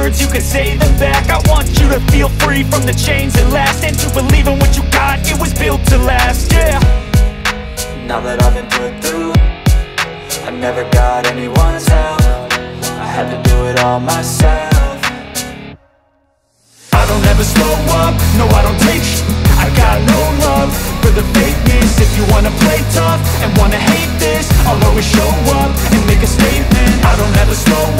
words, you can say them back. I want you to feel free from the chains that last And to believe in what you got, it was built to last, yeah. Now that I've been put through I never got anyone's help. I had to do it all myself. I don't ever slow up, no I don't take sh I got no love for the fakeness. If you wanna play tough and wanna hate this I'll always show up and make a statement. I don't ever slow up,